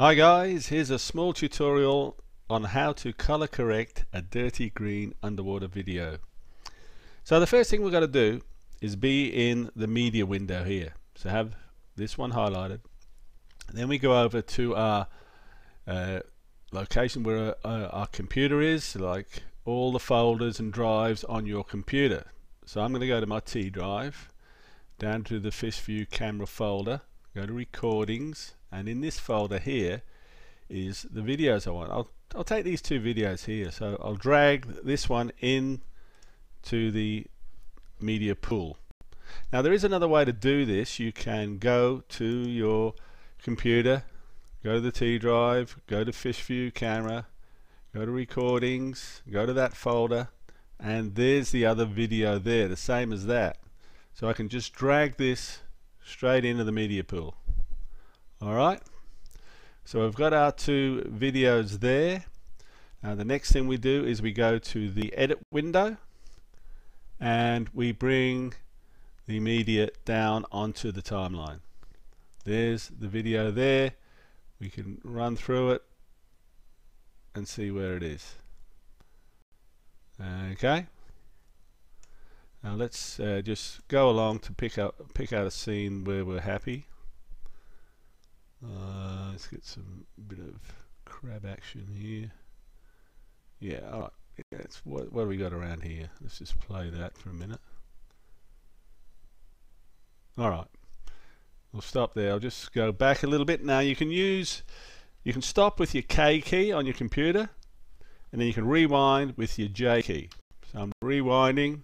Hi guys, here's a small tutorial on how to color correct a dirty green underwater video. So the first thing we're going to do is be in the media window here. So have this one highlighted. Then we go over to our uh, location where uh, our computer is, like all the folders and drives on your computer. So I'm going to go to my T drive, down to the Fish View camera folder, go to recordings, and in this folder here is the videos I want. I'll, I'll take these two videos here. So I'll drag this one in to the media pool. Now there is another way to do this. You can go to your computer, go to the T drive, go to Fish View camera, go to recordings, go to that folder, and there's the other video there, the same as that. So I can just drag this straight into the media pool. Alright, so we've got our two videos there. Now the next thing we do is we go to the edit window and we bring the media down onto the timeline. There's the video there. We can run through it and see where it is. Okay. Now let's uh, just go along to pick up pick out a scene where we're happy. Uh, let's get some bit of crab action here. Yeah, all right. Yeah, it's what what do we got around here? Let's just play that for a minute. All right. We'll stop there. I'll just go back a little bit. Now you can use you can stop with your K key on your computer and then you can rewind with your J key. So I'm rewinding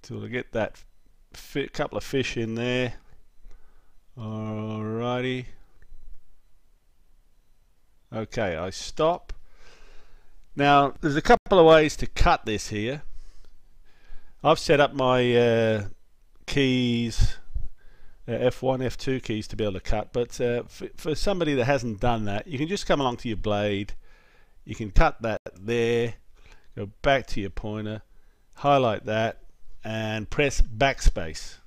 till I get that couple of fish in there. Alrighty. Okay, I stop. Now, there's a couple of ways to cut this here. I've set up my uh, keys, uh, F1, F2 keys to be able to cut, but uh, for, for somebody that hasn't done that, you can just come along to your blade, you can cut that there, go back to your pointer, highlight that, and press backspace.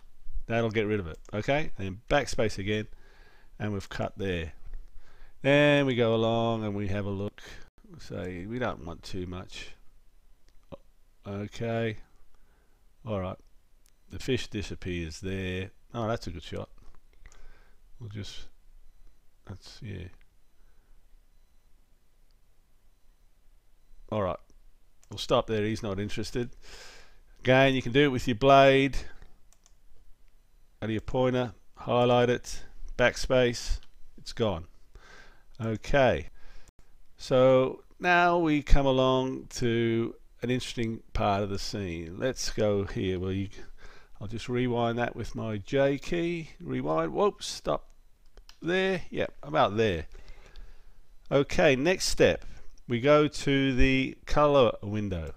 That'll get rid of it. Okay, and backspace again, and we've cut there. Then we go along and we have a look. Say we don't want too much. Okay, all right. The fish disappears there. Oh, that's a good shot. We'll just that's yeah. All right, we'll stop there. He's not interested. Again, you can do it with your blade of your pointer, highlight it, backspace, it's gone. Okay, so now we come along to an interesting part of the scene. Let's go here. Well, you, I'll just rewind that with my J key. Rewind. Whoops, stop. There. Yep, about there. Okay, next step. We go to the color window.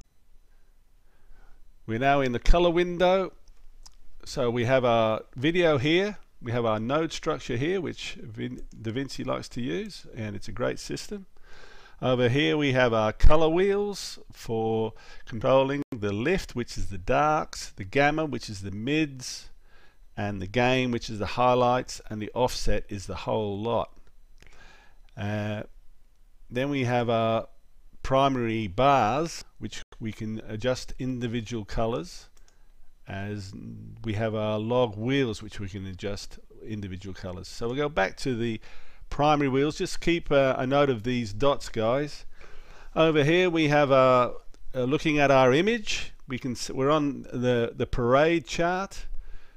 We're now in the color window so we have our video here, we have our node structure here, which Vin DaVinci likes to use, and it's a great system. Over here we have our color wheels for controlling the lift, which is the darks, the gamma, which is the mids, and the gain, which is the highlights, and the offset is the whole lot. Uh, then we have our primary bars, which we can adjust individual colors as we have our log wheels which we can adjust individual colors. So we'll go back to the primary wheels. Just keep uh, a note of these dots guys. Over here we have our uh, looking at our image. We can we're on the the parade chart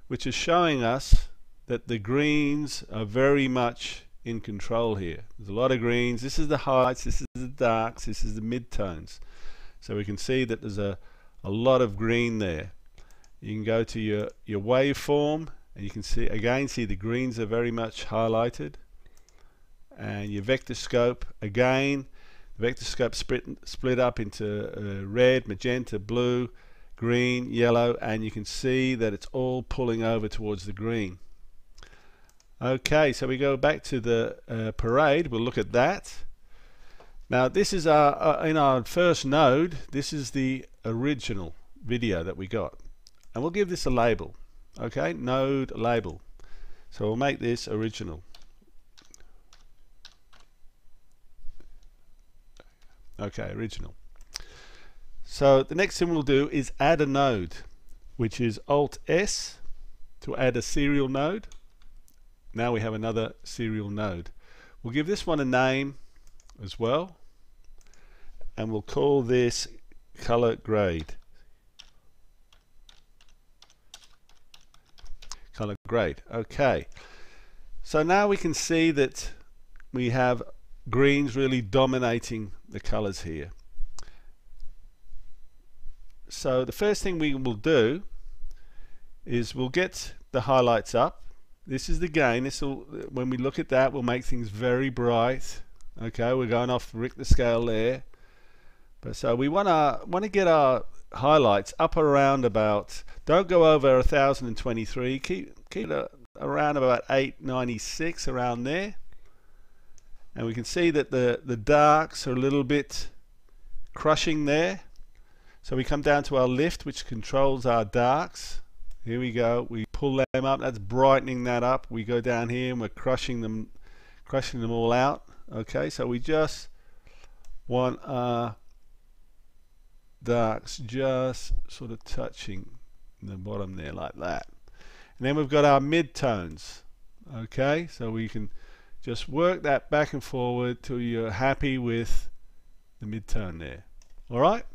which is showing us that the greens are very much in control here. There's a lot of greens. This is the highlights, this is the darks, this is the midtones. So we can see that there's a, a lot of green there you can go to your your waveform and you can see again see the greens are very much highlighted. And your vector scope again the vector scope split split up into uh, red magenta blue green yellow and you can see that it's all pulling over towards the green. Okay so we go back to the uh, parade. We'll look at that. Now this is our uh, in our first node this is the original video that we got and we'll give this a label okay? Node label. So we'll make this original. Okay original. So the next thing we'll do is add a node which is alt s to add a serial node. Now we have another serial node. We'll give this one a name as well and we'll call this color grade. Color grade. Okay. So now we can see that we have greens really dominating the colors here. So the first thing we will do is we'll get the highlights up. This is the gain. This will when we look at that we'll make things very bright. Okay we're going off Rick the Richter scale there. But so we want to want to get our highlights up around about don't go over 1023 keep keep it around about 896 around there and we can see that the the darks are a little bit crushing there so we come down to our lift, which controls our darks. Here we go. We pull them up. That's brightening that up. We go down here and we're crushing them, crushing them all out. Okay, so we just want our darks just sort of touching the bottom there like that. And then we've got our mid-tones. Okay, so we can just work that back and forward till you're happy with the mid-tone there. All right?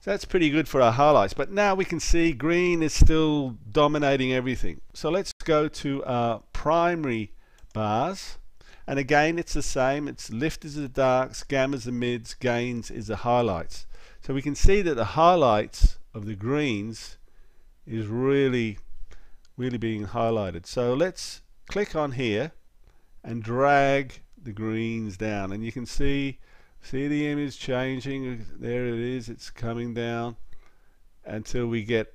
So that's pretty good for our highlights. But now we can see green is still dominating everything. So let's go to our primary bars. And again, it's the same. It's lift is the darks, gammas the mids, gains is the highlights. So we can see that the highlights of the greens is really, really being highlighted. So let's click on here and drag the greens down. And you can see See the image changing. There it is. It's coming down until we get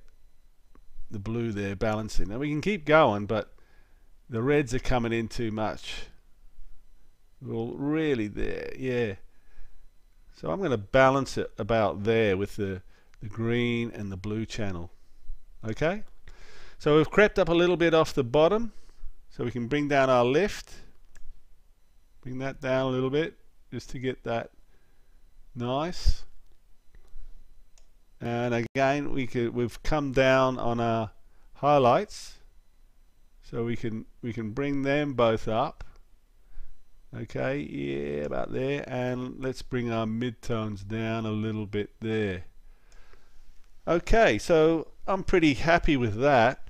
the blue there balancing. Now we can keep going, but the reds are coming in too much. Well, really there, yeah. So I'm going to balance it about there with the, the green and the blue channel. Okay? So we've crept up a little bit off the bottom. So we can bring down our lift. Bring that down a little bit just to get that nice and again we could we've come down on our highlights so we can we can bring them both up okay yeah about there and let's bring our midtones down a little bit there okay so I'm pretty happy with that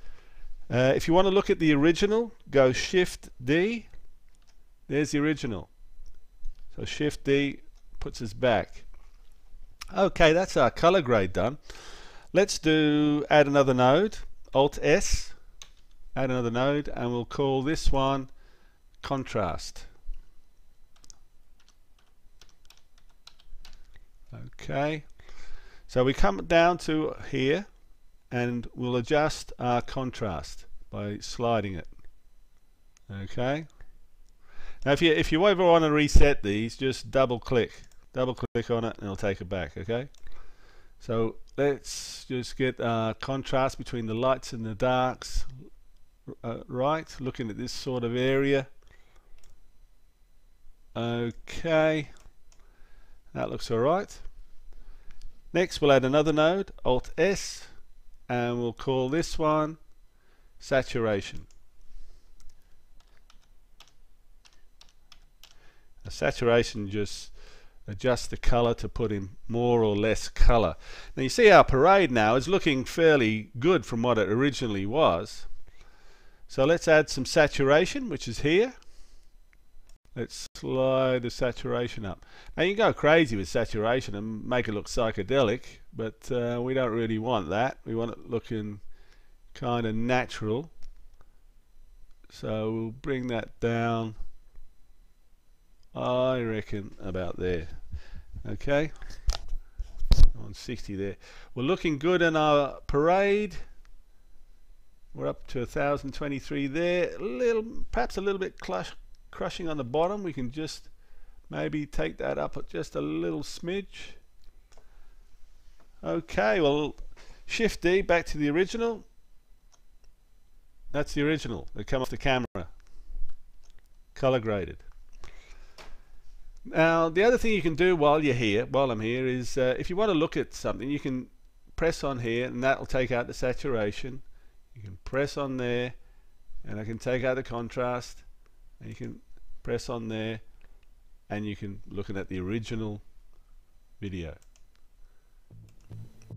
uh, if you want to look at the original go shift D there's the original so shift D puts us back. Okay, that's our color grade done. Let's do add another node, Alt S, add another node, and we'll call this one contrast. Okay, so we come down to here and we'll adjust our contrast by sliding it. Okay. Now if you if you ever want to reset these, just double click double click on it and it'll take it back okay so let's just get uh, contrast between the lights and the darks uh, right looking at this sort of area okay that looks alright next we'll add another node alt S and we'll call this one saturation a saturation just adjusts the color to put in more or less color. Now you see our parade now is looking fairly good from what it originally was. So let's add some saturation, which is here. Let's slide the saturation up. Now you can go crazy with saturation and make it look psychedelic, but uh, we don't really want that. We want it looking kind of natural. So we'll bring that down I reckon about there. Okay, on 60 there. We're looking good in our parade. We're up to 1023 there. A little, perhaps a little bit crushing on the bottom. We can just maybe take that up just a little smidge. Okay, well, Shift D back to the original. That's the original. They come off the camera. Color graded. Now, the other thing you can do while you're here, while I'm here, is uh, if you want to look at something, you can press on here and that will take out the saturation. You can press on there and I can take out the contrast and you can press on there and you can look at the original video.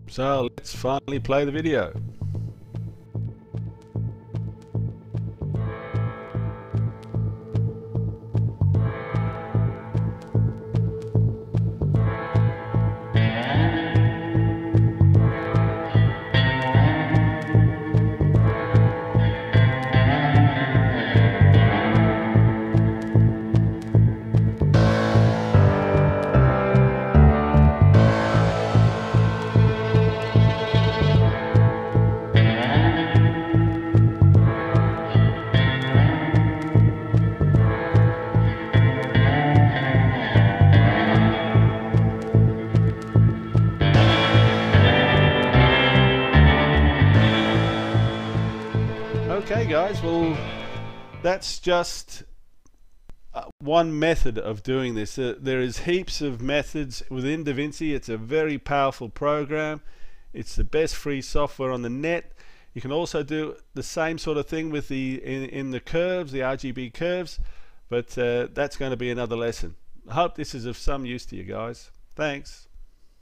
So let's finally play the video. That's just uh, one method of doing this. Uh, there is heaps of methods within DaVinci. It's a very powerful program. It's the best free software on the net. You can also do the same sort of thing with the in, in the curves, the RGB curves, but uh, that's going to be another lesson. I hope this is of some use to you guys. Thanks.